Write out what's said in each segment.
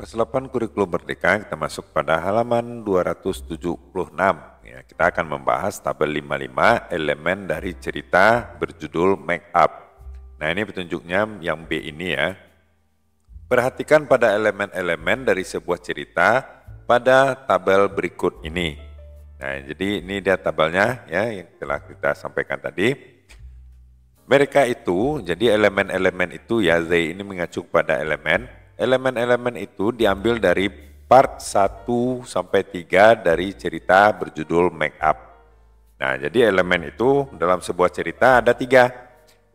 Kelas 8 Kurikulum Merdeka, kita masuk pada halaman 276. Ya, kita akan membahas tabel 55 elemen dari cerita berjudul Make Up. Nah ini petunjuknya yang B ini ya. Perhatikan pada elemen-elemen dari sebuah cerita pada tabel berikut ini. Nah jadi ini dia tabelnya ya yang telah kita sampaikan tadi. Mereka itu, jadi elemen-elemen itu ya, Z ini mengacu pada elemen, elemen-elemen itu diambil dari part 1 sampai 3 dari cerita berjudul Make Up. Nah, jadi elemen itu dalam sebuah cerita ada tiga.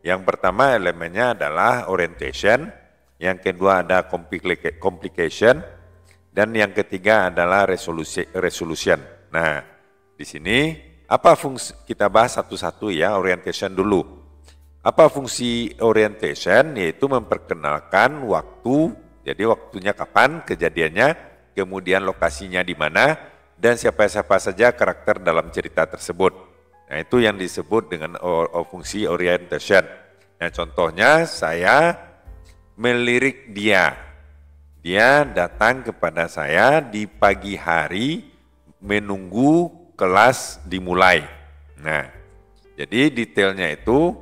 Yang pertama elemennya adalah orientation, yang kedua ada complication, dan yang ketiga adalah resolution. Nah, di sini apa fungsi kita bahas satu-satu ya, orientation dulu. Apa fungsi orientation? Yaitu memperkenalkan waktu jadi waktunya kapan, kejadiannya, kemudian lokasinya di mana, dan siapa-siapa saja karakter dalam cerita tersebut. Nah itu yang disebut dengan fungsi orientation. Nah contohnya saya melirik dia. Dia datang kepada saya di pagi hari menunggu kelas dimulai. Nah, jadi detailnya itu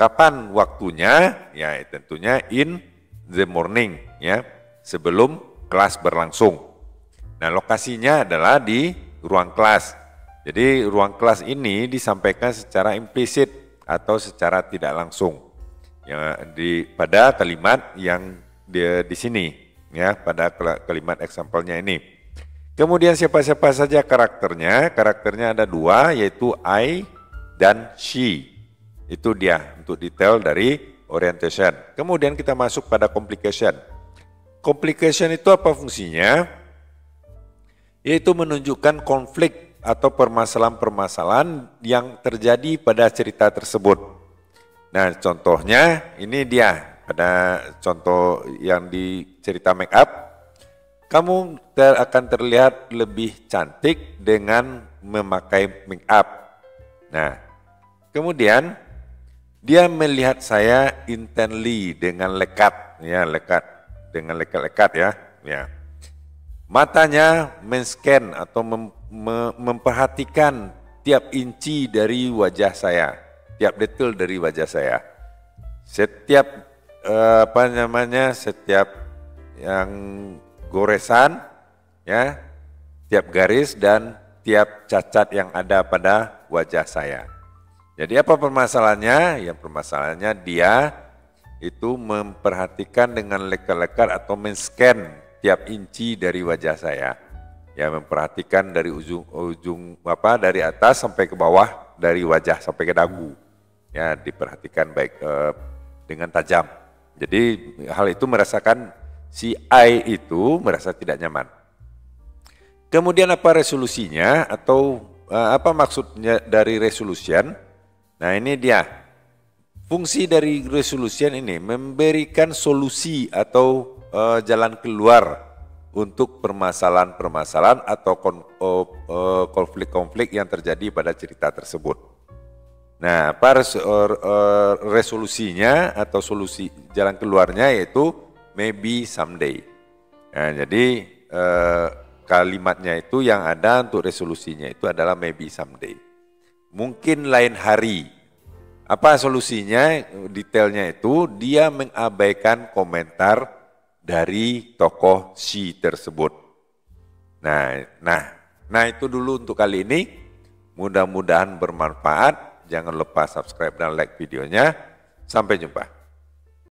kapan waktunya? Ya tentunya in the morning ya sebelum kelas berlangsung. Nah, lokasinya adalah di ruang kelas. Jadi ruang kelas ini disampaikan secara implisit atau secara tidak langsung. Ya, di pada kalimat yang di, di sini ya pada kalimat example-nya ini. Kemudian siapa-siapa saja karakternya? Karakternya ada dua yaitu I dan she. Itu dia untuk detail dari orientation. Kemudian kita masuk pada complication. Complication itu apa fungsinya? Yaitu menunjukkan konflik atau permasalahan-permasalahan yang terjadi pada cerita tersebut. Nah, contohnya ini dia pada contoh yang di cerita make up. Kamu ter akan terlihat lebih cantik dengan memakai make up. Nah, kemudian dia melihat saya intently dengan lekat, ya lekat, dengan lekat-lekat ya, ya. Matanya men-scan atau mem, mem, memperhatikan tiap inci dari wajah saya, tiap detail dari wajah saya. Setiap eh, apa namanya, setiap yang goresan, ya, tiap garis dan tiap cacat yang ada pada wajah saya. Jadi apa permasalahannya? Ya permasalahannya dia itu memperhatikan dengan lekat-lekat atau men-scan tiap inci dari wajah saya. Ya memperhatikan dari ujung ujung apa dari atas sampai ke bawah, dari wajah sampai ke dagu. Ya diperhatikan baik eh, dengan tajam. Jadi hal itu merasakan si I itu merasa tidak nyaman. Kemudian apa resolusinya atau eh, apa maksudnya dari resolution? Nah ini dia, fungsi dari resolution ini memberikan solusi atau uh, jalan keluar untuk permasalahan-permasalahan atau eh, eh, konflik-konflik yang terjadi pada cerita tersebut. Nah, apa resolusinya atau solusi jalan keluarnya yaitu maybe someday. Nah, jadi eh, kalimatnya itu yang ada untuk resolusinya itu adalah maybe someday mungkin lain hari. Apa solusinya? Detailnya itu dia mengabaikan komentar dari tokoh si tersebut. Nah, nah, nah itu dulu untuk kali ini. Mudah-mudahan bermanfaat. Jangan lupa subscribe dan like videonya. Sampai jumpa.